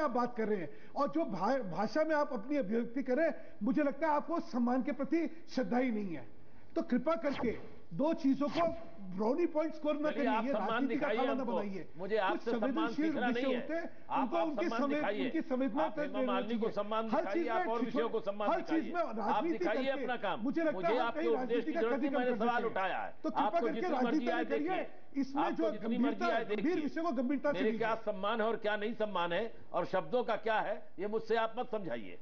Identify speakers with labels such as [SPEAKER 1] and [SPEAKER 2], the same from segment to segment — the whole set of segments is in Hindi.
[SPEAKER 1] आप बात कर रहे हैं। और जो भाषा में आप अपनी अभिव्यक्ति करें, मुझे लगता है आपको सम्मान के प्रति श्रद्धा ही नहीं है। तो कृपा करके दो चीज़ों को ब्राउनी पॉइंट स्कोर न करिए
[SPEAKER 2] सम्मान
[SPEAKER 1] राजनीति का खाना न बनाइए
[SPEAKER 2] मुझे आपसे सम्मान सीखना नहीं है।
[SPEAKER 1] हैं,
[SPEAKER 2] आप-
[SPEAKER 1] उनको समय उनकी संवेदना
[SPEAKER 2] को सम्मान दिखाइए, आप और विषयों को सम्मान
[SPEAKER 1] हर चीज़ में राजनीति
[SPEAKER 2] दिखाइए
[SPEAKER 1] करके
[SPEAKER 2] अपना काम।
[SPEAKER 1] मुझे लगता है
[SPEAKER 2] आपके
[SPEAKER 1] राजनीति
[SPEAKER 2] की
[SPEAKER 1] कभी
[SPEAKER 2] मैंने सवाल उठाया है।
[SPEAKER 1] तो कृपा
[SPEAKER 2] आपको
[SPEAKER 1] करके राजनीति
[SPEAKER 2] आए
[SPEAKER 1] करिए
[SPEAKER 2] देखिए।
[SPEAKER 1] इसमें जो गंभीरता
[SPEAKER 2] देखिए।
[SPEAKER 1] गंभीर विषय को गंभीरता से
[SPEAKER 2] क्या सम्मान है और क्या नहीं सम्मान है और शब्दों का क्या है ये मुझसे आप मत समझाइए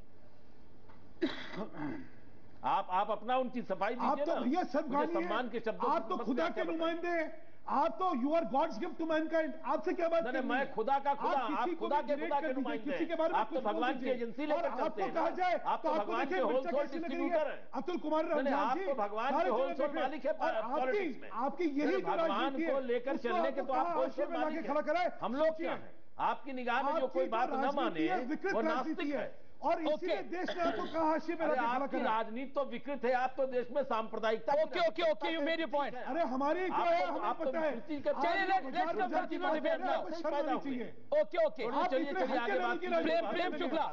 [SPEAKER 2] आप आप अपना उनकी सफ़ाई
[SPEAKER 1] आप तो भैया सब
[SPEAKER 2] सम्मान के
[SPEAKER 1] है
[SPEAKER 2] शब्दों
[SPEAKER 1] आप तो खुदा के नुमाइंदे हैं। आप तो you are God's gift to mankind आपसे क्या बात
[SPEAKER 2] नहीं, नहीं, मैं खुदा का खुदा, आप
[SPEAKER 1] को
[SPEAKER 2] खुदा के खुदा के नुमाइंदे
[SPEAKER 1] किसी के बारे में
[SPEAKER 2] आप तो भगवान की एजेंसी लेकर चलते
[SPEAKER 1] आपको
[SPEAKER 2] हैं।
[SPEAKER 1] कहा जाए
[SPEAKER 2] आप तो भगवान के
[SPEAKER 1] कैसी लग रही हैं। अब्दुल कुमार रमज़ान
[SPEAKER 2] आप तो भगवान के
[SPEAKER 1] जगह
[SPEAKER 2] wholesale मालिक है politics में।
[SPEAKER 1] आपकी यही जो राजनीति है,
[SPEAKER 2] को लेकर चलने के तो आप
[SPEAKER 1] हाशिए
[SPEAKER 2] मालिक
[SPEAKER 1] खड़ा करा है
[SPEAKER 2] हैं। हम लोग क्या हैं? आपकी निगाह में जो कोई बात न माने वो नास्तिक
[SPEAKER 1] है।
[SPEAKER 2] है।
[SPEAKER 1] और इसीलिए। देश ने आपको कहा हाशिए में
[SPEAKER 2] आपकी राजनीति तो विकृत है आप तो देश में सांप्रदायिकता
[SPEAKER 3] okay okay okay you made your point
[SPEAKER 1] अरे हमारी जो
[SPEAKER 2] आप
[SPEAKER 1] है हमें
[SPEAKER 2] आप तो
[SPEAKER 1] पता है
[SPEAKER 3] चलिए,
[SPEAKER 1] लेट्स
[SPEAKER 3] ओके ओके
[SPEAKER 1] आप
[SPEAKER 2] चलिए
[SPEAKER 1] इतने
[SPEAKER 2] चलिए
[SPEAKER 1] हल्के
[SPEAKER 2] आगे बात
[SPEAKER 3] Prem- Prem.
[SPEAKER 2] Shukla.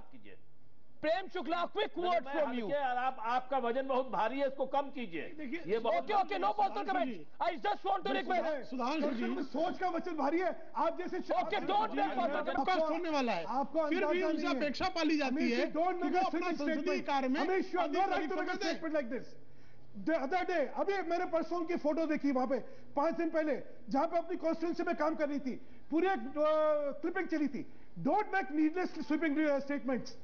[SPEAKER 3] Prem
[SPEAKER 2] Shukla
[SPEAKER 3] quick word
[SPEAKER 2] from you आप आपका वज़न बहुत भारी है इसको कम कीजिए। ये बहुत
[SPEAKER 3] okay okay no personal comment I just want to request
[SPEAKER 1] Sudhanshu ji सोच का वचन भारी है। आप जैसे
[SPEAKER 3] don't make personal
[SPEAKER 1] आपको-
[SPEAKER 4] फोकस होने वाला है।
[SPEAKER 1] आपको
[SPEAKER 4] फिर भी उनसे अपेक्षा पाली जाती है
[SPEAKER 1] you don't
[SPEAKER 4] कि
[SPEAKER 1] make
[SPEAKER 4] वो
[SPEAKER 1] a
[SPEAKER 4] अपना संसदीय कार्य में
[SPEAKER 1] Amish, you have no
[SPEAKER 4] अधिक
[SPEAKER 1] right to make a
[SPEAKER 4] तरीके से
[SPEAKER 1] statement like this. The other day, अभी मेरे परसों की फ़ोटो देखी वहाँ पे पाँच दिन पहले जहाँ पे अपनी कॉन्स्टिट्यूंसी में काम कर रही थी। पूरी एक क्लिपिंग चली थी। Don't make needless sweeping statements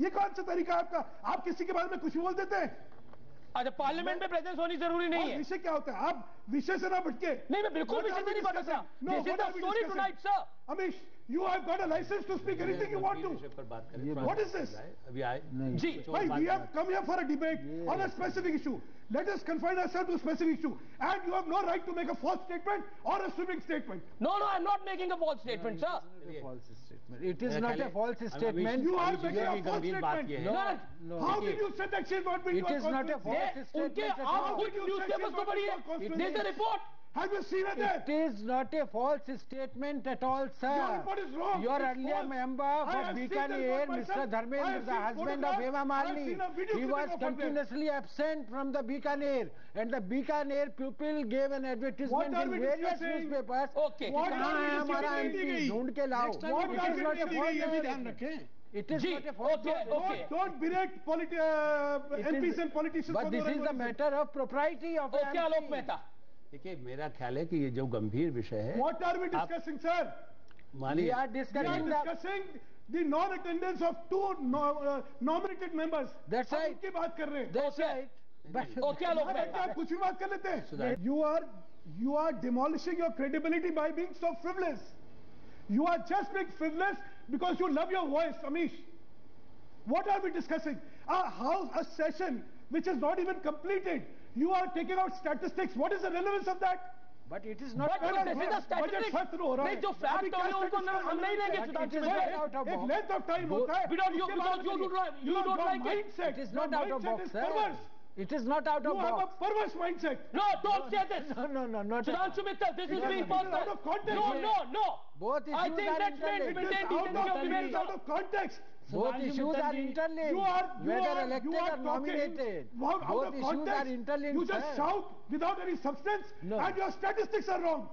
[SPEAKER 1] ये कौन सा तरीका आपका? आप किसी के बारे में कुछ बोल देते हैं।
[SPEAKER 3] अच्छा पार्लियामेंट में प्रेजेंस होनी ज़रूरी नहीं है।
[SPEAKER 1] विषय क्या होता है? आप विषय से ना भटके।
[SPEAKER 3] नहीं मैं बिल्कुल विषय से नहीं भटक रहा
[SPEAKER 1] discussing? No,
[SPEAKER 3] this is
[SPEAKER 1] what
[SPEAKER 3] the
[SPEAKER 1] are we
[SPEAKER 3] story
[SPEAKER 1] discussing?
[SPEAKER 3] Tonight sir
[SPEAKER 1] Amish, you have got a license to speak anything you want to.
[SPEAKER 5] पर बात करें
[SPEAKER 1] ये What is this?
[SPEAKER 5] अभी आए
[SPEAKER 3] जी
[SPEAKER 1] Why we have come here for a debate on a specific issue. Let us confine ourselves to a specific issue. And you have no right to make a false statement or a sweeping statement.
[SPEAKER 3] No no I am not making a false statement sir
[SPEAKER 6] false statement. It is not a false statement.
[SPEAKER 1] You are
[SPEAKER 5] अभी
[SPEAKER 1] making a
[SPEAKER 5] भी
[SPEAKER 1] false
[SPEAKER 5] गंभीर बात
[SPEAKER 1] statement.
[SPEAKER 5] ये
[SPEAKER 3] No,
[SPEAKER 5] है
[SPEAKER 3] no.
[SPEAKER 6] No.
[SPEAKER 1] How did you say that she has not been
[SPEAKER 6] It
[SPEAKER 1] to
[SPEAKER 6] is not a
[SPEAKER 1] conference?
[SPEAKER 6] false
[SPEAKER 3] ये उनके
[SPEAKER 6] statement. at
[SPEAKER 3] आप
[SPEAKER 6] all.
[SPEAKER 3] खुद न्यूज़पेपर्स को पढ़िए दे the report
[SPEAKER 1] Have you seen it there?
[SPEAKER 6] It is not a false statement at all, sir.
[SPEAKER 1] Your report is wrong.
[SPEAKER 6] Your
[SPEAKER 1] It's
[SPEAKER 6] earlier
[SPEAKER 1] false.
[SPEAKER 6] member
[SPEAKER 1] I
[SPEAKER 6] of
[SPEAKER 1] have seen the
[SPEAKER 6] Bikaner,
[SPEAKER 1] report
[SPEAKER 6] Mr.
[SPEAKER 1] myself. I have
[SPEAKER 6] Dharmendra, the
[SPEAKER 1] seen
[SPEAKER 6] husband of
[SPEAKER 1] photographs.
[SPEAKER 6] Hema
[SPEAKER 1] I have
[SPEAKER 6] Malini,
[SPEAKER 1] seen a video
[SPEAKER 6] he
[SPEAKER 1] clipping
[SPEAKER 6] was
[SPEAKER 1] of her there.
[SPEAKER 6] continuously absent from the Bikaner, and the Bikaner people gave an
[SPEAKER 1] What
[SPEAKER 6] advertisement
[SPEAKER 1] are
[SPEAKER 6] in
[SPEAKER 1] we
[SPEAKER 6] various
[SPEAKER 1] discussing?
[SPEAKER 6] newspapers.
[SPEAKER 3] Okay.
[SPEAKER 1] What
[SPEAKER 6] कहाँ
[SPEAKER 1] are we
[SPEAKER 6] है हमारा
[SPEAKER 1] discussing?
[SPEAKER 6] MP ढूंढ के लाओ.
[SPEAKER 4] Next time
[SPEAKER 1] What
[SPEAKER 6] It
[SPEAKER 1] are
[SPEAKER 6] is
[SPEAKER 1] we
[SPEAKER 6] not a
[SPEAKER 1] discussing?
[SPEAKER 6] false
[SPEAKER 4] ये भी ध्यान
[SPEAKER 6] statement.
[SPEAKER 4] रखें
[SPEAKER 6] It is
[SPEAKER 3] ji
[SPEAKER 6] not a false
[SPEAKER 3] okay
[SPEAKER 6] statement.
[SPEAKER 3] Okay
[SPEAKER 1] Don't, don't berate politi- uh,
[SPEAKER 6] It is-
[SPEAKER 1] MPs and politicians.
[SPEAKER 6] But
[SPEAKER 1] for
[SPEAKER 6] this
[SPEAKER 1] their
[SPEAKER 6] is
[SPEAKER 1] own
[SPEAKER 6] the
[SPEAKER 1] reasons.
[SPEAKER 6] matter of propriety of
[SPEAKER 3] okay
[SPEAKER 6] a
[SPEAKER 3] Alok
[SPEAKER 6] MP.
[SPEAKER 3] Mehta
[SPEAKER 5] देखिए मेरा ख्याल है कि ये जो गंभीर विषय है
[SPEAKER 1] are we discussing, sir?
[SPEAKER 6] We
[SPEAKER 5] मानिए
[SPEAKER 6] are
[SPEAKER 1] We
[SPEAKER 6] the...
[SPEAKER 1] non-attendance of two no, uh, nominated members.
[SPEAKER 6] That's right.
[SPEAKER 1] उनकी बात कर रहे हैं
[SPEAKER 6] That's right. But
[SPEAKER 1] के
[SPEAKER 3] मेहता
[SPEAKER 1] आप कुछ भी बात कर लेते हैं। You are you are demolishing your credibility by being so frivolous you are just big frivolous because you love your voice Amish what are we discussing a house a session which is not even completed you are taking out statistics what is the relevance of that
[SPEAKER 6] but it is not...
[SPEAKER 3] but this is the
[SPEAKER 1] budget खत्म हो रहा है
[SPEAKER 3] नहीं जो
[SPEAKER 1] अभी
[SPEAKER 3] फैक्ट
[SPEAKER 1] क्या
[SPEAKER 3] होंगे उनको
[SPEAKER 1] statistics
[SPEAKER 3] हम नहीं लेंगे
[SPEAKER 6] But it
[SPEAKER 3] Sudhanshu
[SPEAKER 6] is
[SPEAKER 3] Mishra.
[SPEAKER 6] not out of
[SPEAKER 1] एक
[SPEAKER 6] box.
[SPEAKER 1] लेंथ ऑफ टाइम होता है
[SPEAKER 3] Because you-
[SPEAKER 1] उसके बाद
[SPEAKER 3] because you
[SPEAKER 1] में
[SPEAKER 3] do not- you
[SPEAKER 1] your-
[SPEAKER 3] don't
[SPEAKER 1] your
[SPEAKER 3] like it.
[SPEAKER 1] mindset,
[SPEAKER 6] It is
[SPEAKER 1] your
[SPEAKER 6] not out of
[SPEAKER 1] mindset
[SPEAKER 6] box,
[SPEAKER 1] is
[SPEAKER 6] sir.
[SPEAKER 1] perverse.
[SPEAKER 6] It is not out
[SPEAKER 1] You
[SPEAKER 6] of
[SPEAKER 1] have a
[SPEAKER 6] box.
[SPEAKER 1] perverse mindset.
[SPEAKER 3] No, don't say this.
[SPEAKER 6] No, no, no, not at all.
[SPEAKER 3] Sudhanshu Mittal, this is
[SPEAKER 1] It is
[SPEAKER 3] being
[SPEAKER 1] out
[SPEAKER 3] personal.
[SPEAKER 1] of context.
[SPEAKER 3] No, no, no.
[SPEAKER 6] Both
[SPEAKER 3] I
[SPEAKER 6] issues
[SPEAKER 3] think
[SPEAKER 6] are
[SPEAKER 3] let's maintain
[SPEAKER 6] interlinked.
[SPEAKER 1] It is
[SPEAKER 3] maintain
[SPEAKER 1] out
[SPEAKER 3] decency of
[SPEAKER 1] of, it
[SPEAKER 3] debate.
[SPEAKER 1] is out of context.
[SPEAKER 6] Both
[SPEAKER 3] Sudhanshu
[SPEAKER 6] issues are
[SPEAKER 3] Mittal ji,
[SPEAKER 6] interlinked.
[SPEAKER 1] You are, you
[SPEAKER 6] whether
[SPEAKER 1] are,
[SPEAKER 6] elected
[SPEAKER 1] you are
[SPEAKER 6] or nominated.
[SPEAKER 1] talking out
[SPEAKER 6] Both
[SPEAKER 1] of
[SPEAKER 6] issues
[SPEAKER 1] context.
[SPEAKER 6] are interlinked.
[SPEAKER 1] You just
[SPEAKER 6] sir.
[SPEAKER 1] shout without any substance,
[SPEAKER 6] No.
[SPEAKER 1] and your statistics are wrong.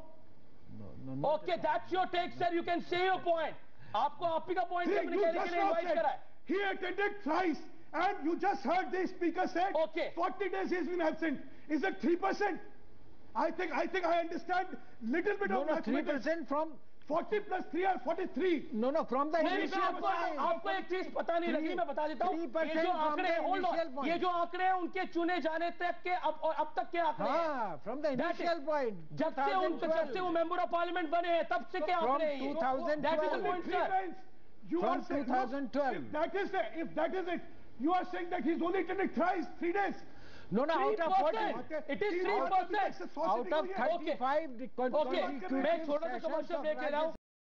[SPEAKER 6] No, no, not
[SPEAKER 3] Okay,
[SPEAKER 6] at all.
[SPEAKER 3] that's your take, sir. You can say your point. आपको आप ही का पॉइंट
[SPEAKER 1] See,
[SPEAKER 3] अपने
[SPEAKER 1] you
[SPEAKER 3] कहने के
[SPEAKER 1] just
[SPEAKER 3] लिए
[SPEAKER 1] now
[SPEAKER 3] इनवाइट
[SPEAKER 1] said
[SPEAKER 3] करा है
[SPEAKER 1] he attended thrice, and you just heard the speaker said
[SPEAKER 3] Okay.
[SPEAKER 1] 40 days he's been absent. Is it three percent? I think I think I understand little bit
[SPEAKER 6] No,
[SPEAKER 1] of
[SPEAKER 6] no, three
[SPEAKER 1] mathematics.
[SPEAKER 6] percent from
[SPEAKER 1] 40 plus 3 और 43
[SPEAKER 6] नो नो
[SPEAKER 3] फ्रॉम
[SPEAKER 6] द
[SPEAKER 3] आपको एक चीज़ पता नहीं लगी मैं बता देता हूँ। ये जो आंकड़े हैं उनके चुने जाने तक के अब और अब तक के आंकड़े हाँ।
[SPEAKER 6] फ्रॉम पॉइंट
[SPEAKER 3] जब से उनके जब से वो मेंबर ऑफ़ पार्लियामेंट बने हैं तब से
[SPEAKER 6] के
[SPEAKER 3] आंकड़े
[SPEAKER 6] No, no, out of
[SPEAKER 3] 3%.
[SPEAKER 6] 40.
[SPEAKER 3] It is
[SPEAKER 1] He's
[SPEAKER 3] 3%.
[SPEAKER 1] not-
[SPEAKER 6] Out of
[SPEAKER 3] Okay.
[SPEAKER 6] 35
[SPEAKER 3] Okay, मैं छोटा सा
[SPEAKER 6] sessions
[SPEAKER 3] commercial
[SPEAKER 6] of
[SPEAKER 3] break ले रहा हूँ